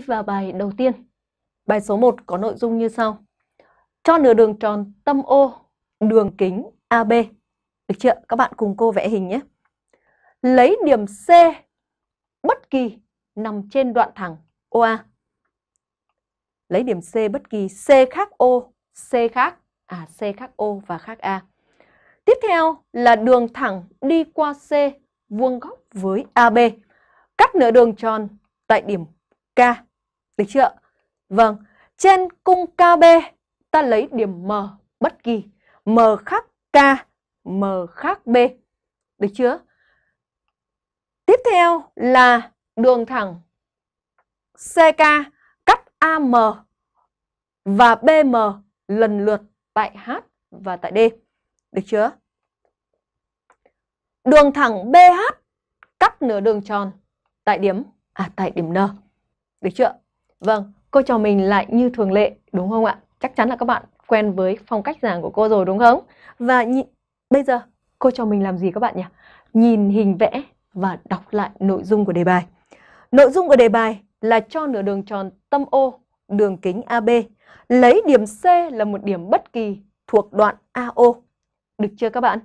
đi vào bài đầu tiên. Bài số 1 có nội dung như sau. Cho nửa đường tròn tâm O, đường kính AB. Được chưa? Các bạn cùng cô vẽ hình nhé. Lấy điểm C bất kỳ nằm trên đoạn thẳng OA. Lấy điểm C bất kỳ C khác O, C khác, à C khác O và khác A. Tiếp theo là đường thẳng đi qua C vuông góc với AB. Cắt nửa đường tròn tại điểm K. Được chưa? Vâng, trên cung KB ta lấy điểm M bất kỳ. M khác K, M khác B. Được chưa? Tiếp theo là đường thẳng CK cắt AM và BM lần lượt tại H và tại D. Được chưa? Đường thẳng BH cắt nửa đường tròn tại điểm à tại điểm N. Được chưa? Vâng, cô trò mình lại như thường lệ đúng không ạ? Chắc chắn là các bạn quen với phong cách giảng của cô rồi đúng không? Và nhị... bây giờ cô trò mình làm gì các bạn nhỉ? Nhìn hình vẽ và đọc lại nội dung của đề bài. Nội dung của đề bài là cho nửa đường tròn tâm O, đường kính AB, lấy điểm C là một điểm bất kỳ thuộc đoạn AO. Được chưa các bạn?